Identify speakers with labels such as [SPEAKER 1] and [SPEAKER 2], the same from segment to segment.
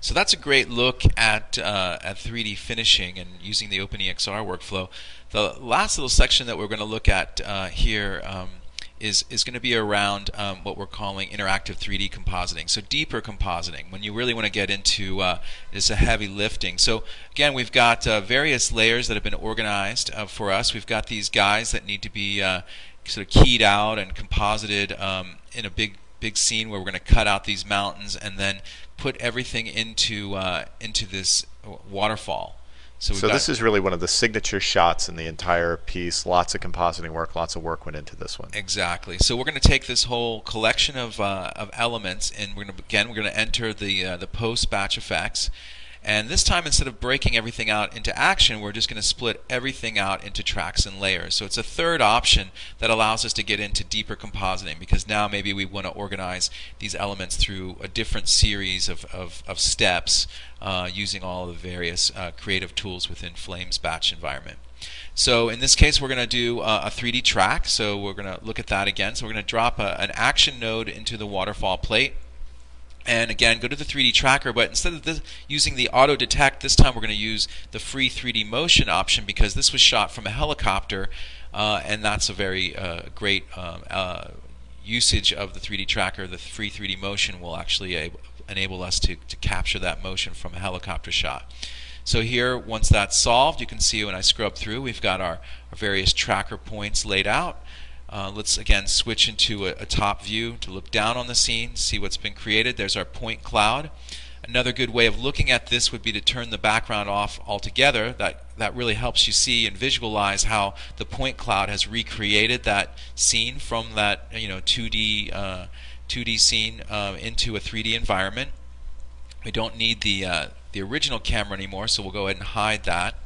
[SPEAKER 1] So that's a great look at uh, at 3D finishing and using the OpenEXR workflow. The last little section that we're going to look at uh, here um, is is going to be around um, what we're calling interactive 3D compositing. So deeper compositing, when you really want to get into uh, is a heavy lifting. So again, we've got uh, various layers that have been organized uh, for us. We've got these guys that need to be uh, sort of keyed out and composited um, in a big big scene where we're going to cut out these mountains and then put everything into uh, into this waterfall.
[SPEAKER 2] So, so this is really one of the signature shots in the entire piece. Lots of compositing work, lots of work went into this one.
[SPEAKER 1] Exactly. So we're going to take this whole collection of, uh, of elements, and we're going to again we're going to enter the uh, the post batch effects, and this time, instead of breaking everything out into action, we're just going to split everything out into tracks and layers. So it's a third option that allows us to get into deeper compositing because now maybe we want to organize these elements through a different series of, of, of steps uh, using all the various uh, creative tools within Flame's batch environment. So in this case, we're going to do uh, a 3D track. So we're going to look at that again. So we're going to drop a, an action node into the waterfall plate. And again, go to the 3D tracker, but instead of this, using the auto detect, this time we're going to use the free 3D motion option because this was shot from a helicopter, uh, and that's a very uh, great um, uh, usage of the 3D tracker. The free 3D motion will actually enable us to, to capture that motion from a helicopter shot. So here, once that's solved, you can see when I scrub through, we've got our, our various tracker points laid out. Uh, let's again switch into a, a, top view to look down on the scene, see what's been created. There's our point cloud. Another good way of looking at this would be to turn the background off altogether. That, that really helps you see and visualize how the point cloud has recreated that scene from that you know 2D, uh, 2D scene uh, into a 3D environment. We don't need the, uh, the original camera anymore, so we'll go ahead and hide that.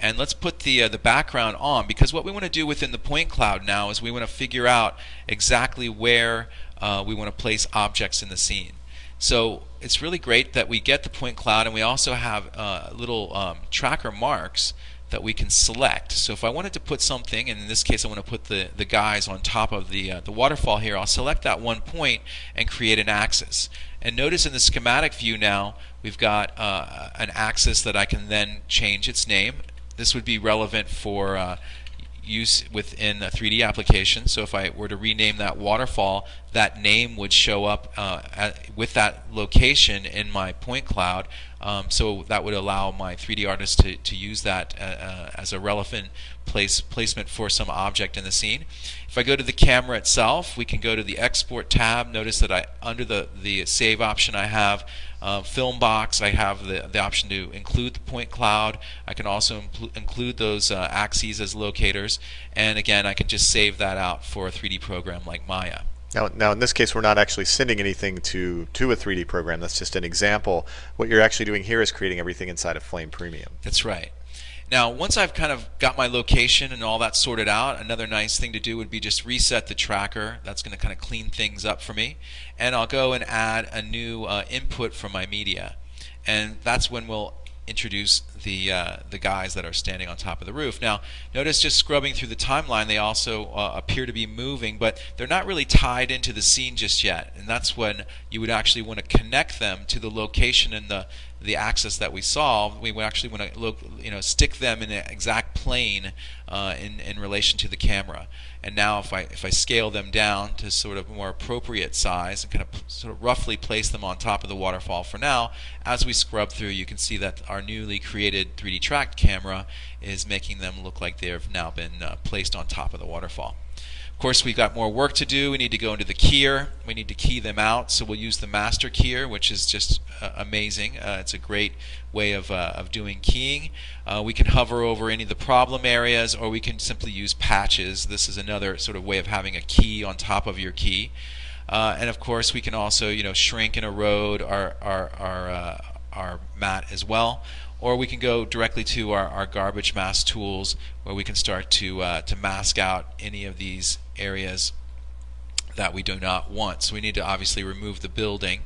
[SPEAKER 1] And let's put the, uh, the background on because what we want to do within the point cloud now is we want to figure out exactly where uh, we want to place objects in the scene. So it's really great that we get the point cloud and we also have uh, little um, tracker marks that we can select. So if I wanted to put something, and in this case I want to put the, the guys on top of the, uh, the waterfall here, I'll select that one point and create an axis. And notice in the schematic view now, we've got uh, an axis that I can then change its name. This would be relevant for uh, use within a 3D application. So if I were to rename that waterfall, that name would show up uh, at, with that location in my point cloud. Um, so that would allow my 3D artist to, to use that uh, uh, as a relevant place placement for some object in the scene. If I go to the camera itself, we can go to the export tab. Notice that I under the, the save option I have uh, film box, I have the, the option to include the point cloud. I can also include those uh, axes as locators. And again, I can just save that out for a 3D program like Maya.
[SPEAKER 2] Now, now in this case, we're not actually sending anything to, to a 3D program. That's just an example. What you're actually doing here is creating everything inside of Flame Premium.
[SPEAKER 1] That's right. Now, once I've kind of got my location and all that sorted out, another nice thing to do would be just reset the tracker. That's going to kind of clean things up for me. And I'll go and add a new uh, input from my media. And that's when we'll introduce the uh, the guys that are standing on top of the roof. Now, notice just scrubbing through the timeline, they also uh, appear to be moving, but they're not really tied into the scene just yet. And that's when you would actually want to connect them to the location and the the axis that we solved. We would actually want to look, you know, stick them in an exact plane uh, in in relation to the camera. And now if I, if I scale them down to sort of more appropriate size and kind of sort of roughly place them on top of the waterfall for now, as we scrub through you can see that our newly created 3D tracked camera is making them look like they've now been uh, placed on top of the waterfall. Of course, we've got more work to do. We need to go into the keyer. We need to key them out. So we'll use the master keyer, which is just uh, amazing. Uh, it's a great way of, uh, of doing keying. Uh, we can hover over any of the problem areas, or we can simply use patches. This is another sort of way of having a key on top of your key. Uh, and of course, we can also, you know, shrink and erode our our our, our matte as well or we can go directly to our, our garbage mask tools where we can start to, uh, to mask out any of these areas that we do not want. So we need to obviously remove the building.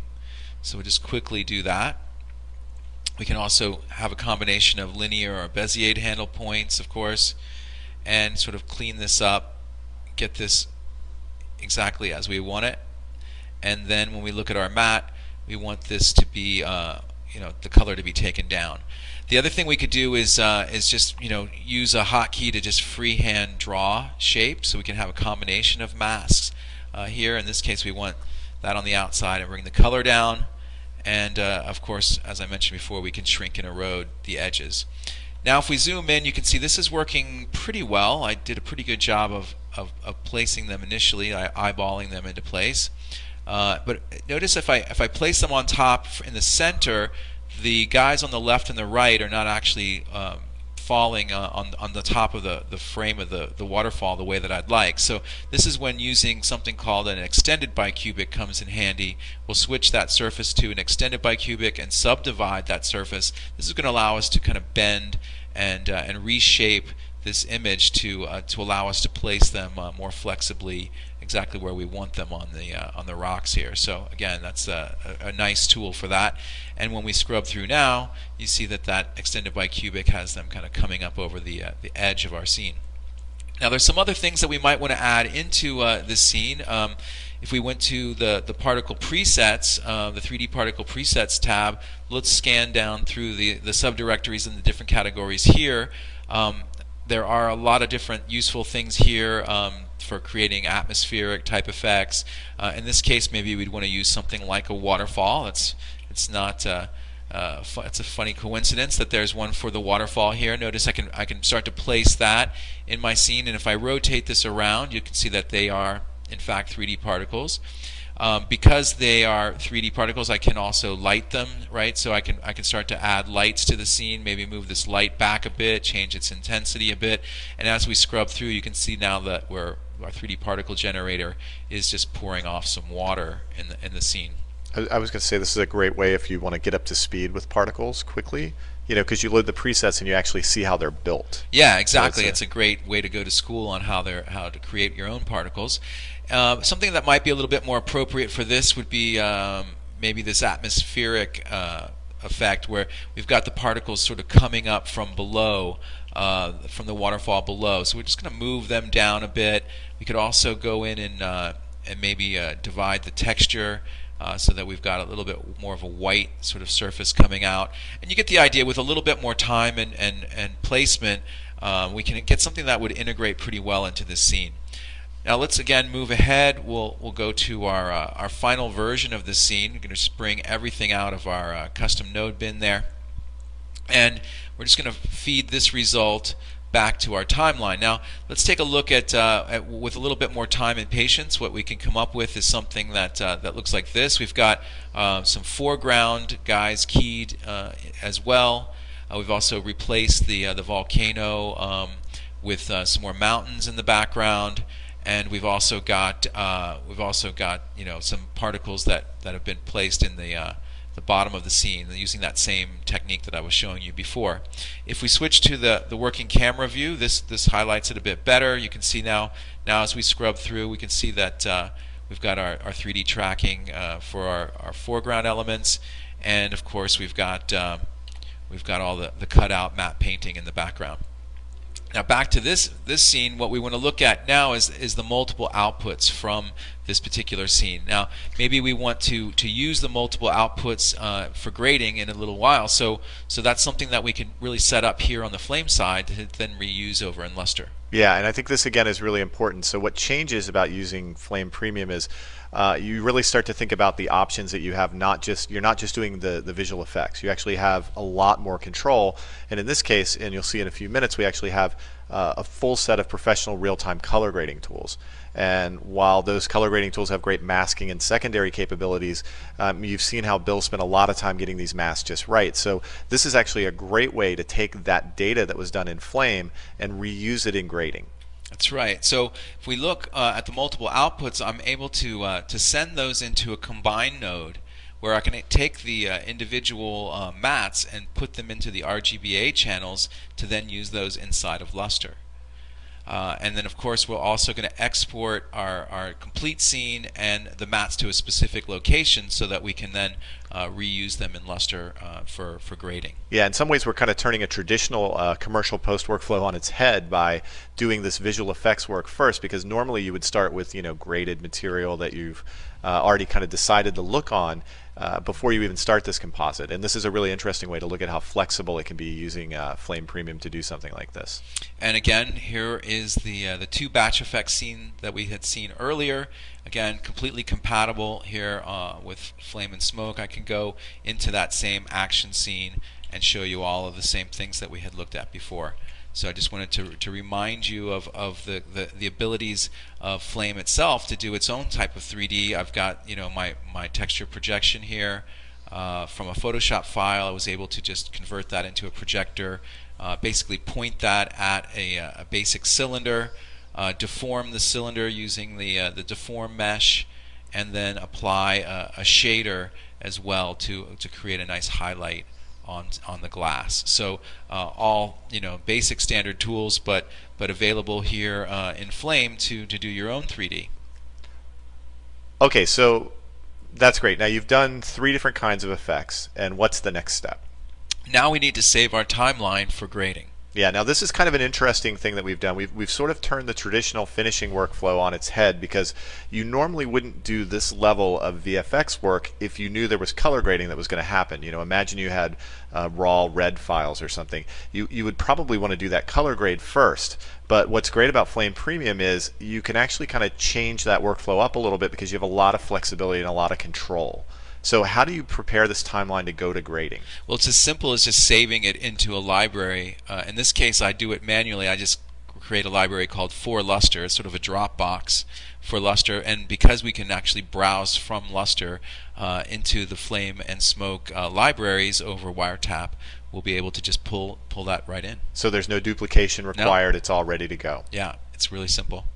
[SPEAKER 1] So we'll just quickly do that. We can also have a combination of linear or Bezier handle points, of course, and sort of clean this up, get this exactly as we want it. And then when we look at our matte, we want this to be uh, you know the color to be taken down. The other thing we could do is uh, is just you know use a hotkey to just freehand draw shape, so we can have a combination of masks. Uh, here, in this case, we want that on the outside and bring the color down. And uh, of course, as I mentioned before, we can shrink and erode the edges. Now, if we zoom in, you can see this is working pretty well. I did a pretty good job of, of, of placing them initially, eyeballing them into place. Uh, but notice if I if I place them on top in the center, the guys on the left and the right are not actually um, falling uh, on, on the top of the, the frame of the, the waterfall the way that I'd like. So this is when using something called an extended bicubic comes in handy. We'll switch that surface to an extended bicubic and subdivide that surface. This is going to allow us to kind of bend and, uh, and reshape this image to uh, to allow us to place them uh, more flexibly exactly where we want them on the uh, on the rocks here. So again, that's a, a, a, nice tool for that. And when we scrub through now, you see that that extended bicubic has them kind of coming up over the uh, the edge of our scene. Now there's some other things that we might want to add into uh, this scene. Um, if we went to the, the particle presets, uh, the 3D particle presets tab, let's scan down through the, the subdirectories and the different categories here. Um, there are a lot of different useful things here um, for creating atmospheric type effects. Uh, in this case, maybe we'd want to use something like a waterfall. It's it's not. Uh, uh, it's a funny coincidence that there's one for the waterfall here. Notice I can I can start to place that in my scene, and if I rotate this around, you can see that they are in fact 3D particles. Um, because they are 3D particles, I can also light them, right? So I can I can start to add lights to the scene, maybe move this light back a bit, change its intensity a bit, and as we scrub through, you can see now that we're our 3D particle generator is just pouring off some water in the in the scene.
[SPEAKER 2] I was going to say this is a great way if you want to get up to speed with particles quickly you know, because you load the presets and you actually see how they're built.
[SPEAKER 1] Yeah, exactly. So it's, a, it's, a, great way to go to school on how they're how to create your own particles. Uh, something that might be a little bit more appropriate for this would be um, maybe this atmospheric uh, effect where we've got the particles sort of coming up from below, uh, from the waterfall below. So we're just going to move them down a bit. We could also go in and, uh, and maybe uh, divide the texture uh, so that we've got a little bit more of a white sort of surface coming out. And you get the idea with a little bit more time and, and, and placement, uh, we can get something that would integrate pretty well into this scene. Now let's again move ahead. We'll, we'll go to our, uh, our final version of the scene. We're going to bring everything out of our uh, custom node bin there. And we're just going to feed this result back to our timeline. Now, let's take a look at, uh, at, with a little bit more time and patience, what we can come up with is something that uh, that looks like this. We've got uh, some foreground guys keyed uh, as well. Uh, we've also replaced the uh, the volcano um, with some more mountains in the background, and we've also got we've also got you know some particles that that have been placed in the the bottom of the scene using that same technique that I was showing you before. If we switch to the, the working camera view, this, this highlights it a bit better. You can see now, now as we scrub through, we can see that uh, we've got our, our 3D tracking uh, for our, our foreground elements, and of course we've got, um, we've got all the, the cutout matte painting in the background. Now back to this this scene, what we want to look at now is is the multiple outputs from this particular scene. Now maybe we want to to use the multiple outputs uh, for grading in a little while. So so that's something that we can really set up here on the flame side to then reuse over in Lustre.
[SPEAKER 2] Yeah, and I think this again is really important. So what changes about using Flame Premium is uh, you really start to think about the options that you have. Not just you're not just doing the the visual effects. You actually have a lot more control. And in this case, and you'll see in a few minutes, we actually have uh, a full set of professional real-time color grading tools. And while those color grading tools have great masking and secondary capabilities, um, you've seen how Bill spent a lot of time getting these masks just right. So this is actually a great way to take that data that was done in Flame and reuse it in grading.
[SPEAKER 1] That's right. So if we look uh, at the multiple outputs, I'm able to uh, to send those into a combine node where I can take the uh, individual uh, mattes and put them into the RGBA channels to then use those inside of Lustre. Uh, and then of course we're also going to export our, our complete scene and the mattes to a specific location so that we can then uh, reuse them in Lustre uh, for, for grading.
[SPEAKER 2] Yeah, in some ways we're kind of turning a traditional uh, commercial post workflow on its head by doing this visual effects work first because normally you would start with you know graded material that you've uh, already kind of decided to look on uh, before you even start this composite. And this is a really interesting way to look at how flexible it can be using uh, Flame Premium to do something like this.
[SPEAKER 1] And again, here is the uh, the two batch effects scene that we had seen earlier. Again, completely compatible here uh, with Flame and Smoke. I can go into that same action scene and show you all of the same things that we had looked at before. So I just wanted to, to remind you of, of the, the, the abilities of Flame itself to do its own type of 3D. I've got you know my, my texture projection here uh, from a Photoshop file. I was able to just convert that into a projector, uh, basically point that at a, uh, a basic cylinder, uh, deform the cylinder using the, uh, the deform mesh, and then apply a, a shader as well to, to create a nice highlight on on the glass. So uh, all you know basic standard tools, but but available here uh, in Flame to to do your own 3D.
[SPEAKER 2] Okay, so that's great. Now you've done three different kinds of effects, and what's the next step?
[SPEAKER 1] Now we need to save our timeline for grading.
[SPEAKER 2] Yeah, now this is kind of an interesting thing that we've done. We've, we've sort of turned the traditional finishing workflow on its head because you normally wouldn't do this level of VFX work if you knew there was color grading that was going to happen. You know, imagine you had uh, raw red files or something. You, you would probably want to do that color grade first. But what's great about Flame Premium is you can actually kind of change that workflow up a little bit because you have a lot of flexibility and a lot of control. So how do you prepare this timeline to go to grading?
[SPEAKER 1] Well, it's as simple as just saving it into a library. Uh, in this case, I do it manually. I just create a library called For Lustre. It's sort of a Dropbox for Lustre, and because we can actually browse from Lustre uh, into the Flame and Smoke uh, libraries over Wiretap, we'll be able to just pull pull that right in.
[SPEAKER 2] So there's no duplication required. No. It's all ready to go.
[SPEAKER 1] Yeah, it's really simple.